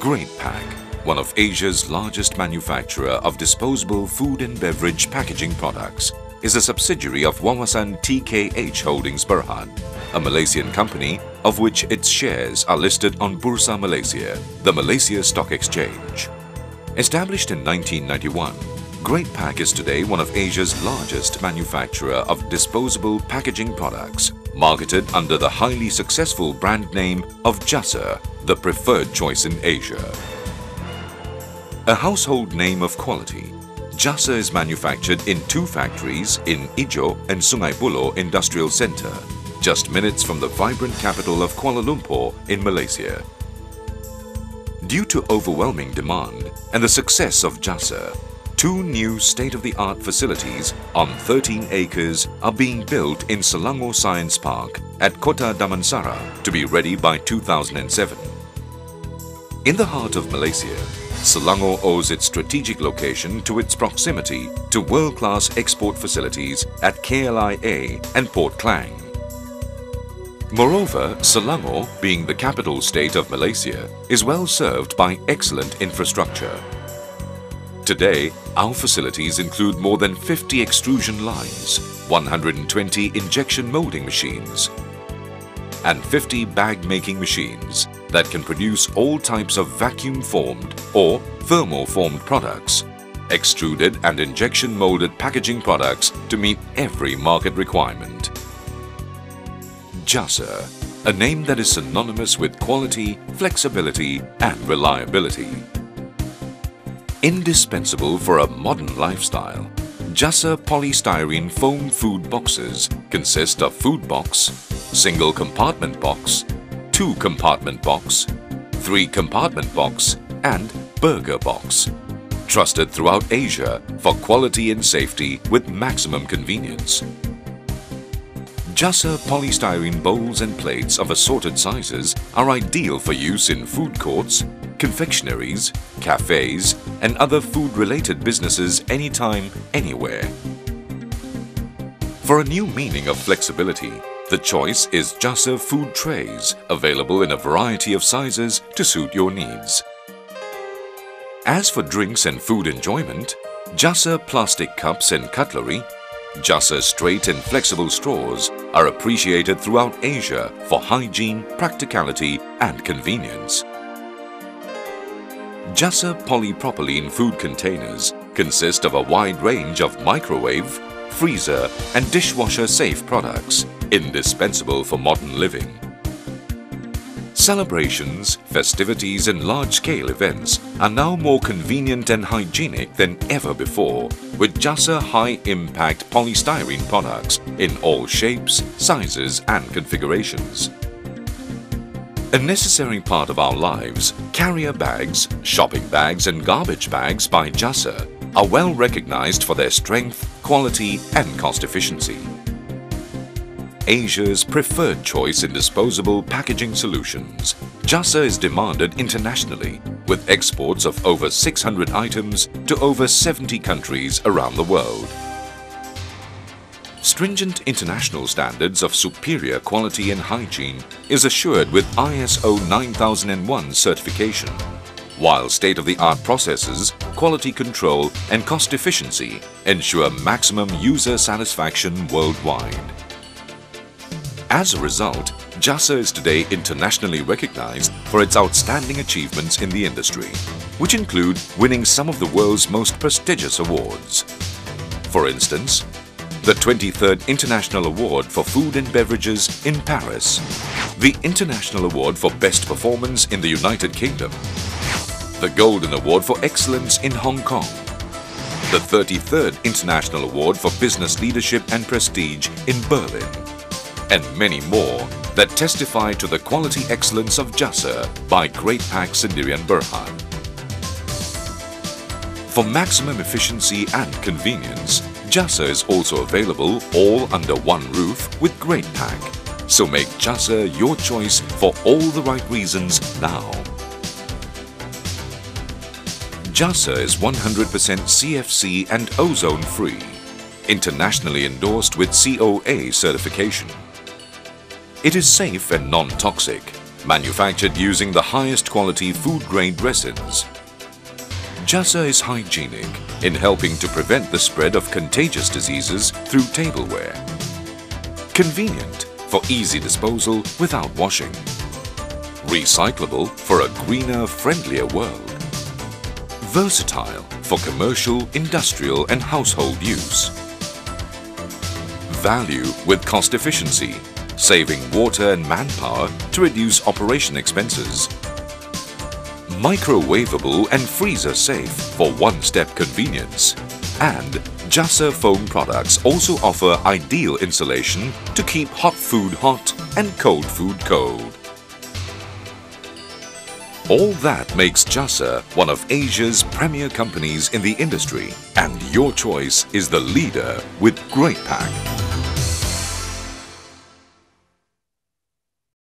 Greatpac, one of Asia's largest manufacturer of disposable food and beverage packaging products, is a subsidiary of Wawasan TKH Holdings Berhad, a Malaysian company of which its shares are listed on Bursa Malaysia, the Malaysia Stock Exchange. Established in 1991, Greatpac is today one of Asia's largest manufacturer of disposable packaging products, marketed under the highly successful brand name of Jasa, the preferred choice in Asia. A household name of quality, Jasa is manufactured in two factories in Ijok and Sungai Buloh Industrial Centre, just minutes from the vibrant capital of Kuala Lumpur in Malaysia. Due to overwhelming demand and the success of Jasa, two new state-of-the-art facilities on 13 acres are being built in Selangor Science Park at Kota Damansara to be ready by 2007. In the heart of Malaysia, Selangor owes its strategic location to its proximity to world-class export facilities at KLIA and Port Klang. Moreover, Selangor, being the capital state of Malaysia, is well served by excellent infrastructure. Today, our facilities include more than 50 extrusion lines, 120 injection molding machines, and 50 bag-making machines that can produce all types of vacuum-formed or thermal-formed products, extruded and injection-molded packaging products to meet every market requirement. Jasa, a name that is synonymous with quality, flexibility and reliability. Indispensable for a modern lifestyle, Jasa polystyrene foam food boxes consist of food box, single compartment box, two compartment box, three compartment box and burger box. Trusted throughout Asia for quality and safety with maximum convenience. Jasa polystyrene bowls and plates of assorted sizes are ideal for use in food courts, confectionaries, cafes and other food-related businesses anytime, anywhere. For a new meaning of flexibility, the choice is Jasa food trays available in a variety of sizes to suit your needs. As for drinks and food enjoyment, Jasa plastic cups and cutlery Jasa straight and flexible straws are appreciated throughout Asia for hygiene, practicality and convenience. Jasa polypropylene food containers consist of a wide range of microwave, freezer and dishwasher safe products indispensable for modern living. Celebrations, festivities and large-scale events are now more convenient and hygienic than ever before with Jasa high-impact polystyrene products in all shapes, sizes and configurations. A necessary part of our lives, carrier bags, shopping bags and garbage bags by Jasa are well recognized for their strength, quality and cost efficiency. Asia's preferred choice in disposable packaging solutions, Jasa is demanded internationally with exports of over 600 items to over 70 countries around the world. Stringent international standards of superior quality and hygiene is assured with ISO 9001 certification, while state-of-the-art processes, quality control and cost efficiency ensure maximum user satisfaction worldwide. As a result, Jasa is today internationally recognized for its outstanding achievements in the industry, which include winning some of the world's most prestigious awards. For instance, the 23rd International Award for Food and Beverages in Paris, the International Award for Best Performance in the United Kingdom, the Golden Award for Excellence in Hong Kong, the 33rd International Award for Business Leadership and Prestige in Berlin, and many more that testify to the quality excellence of Jasa by Greatpac Sendirian Berhad. For maximum efficiency and convenience, Jasa is also available all under one roof with Great Pack. So make Jasa your choice for all the right reasons now. Jasa is 100% CFC and ozone free, internationally endorsed with COA certification. It is safe and non-toxic, manufactured using the highest quality food-grade resins. Jasa is hygienic in helping to prevent the spread of contagious diseases through tableware. Convenient for easy disposal without washing. Recyclable for a greener, friendlier world. Versatile for commercial, industrial and household use. Value with cost efficiency, saving water and manpower to reduce operation expenses. Microwavable and freezer safe for one-step convenience. And Jasa foam products also offer ideal insulation to keep hot food hot and cold food cold. All that makes Jasa one of Asia's premier companies in the industry and your choice is the leader with Greatpac.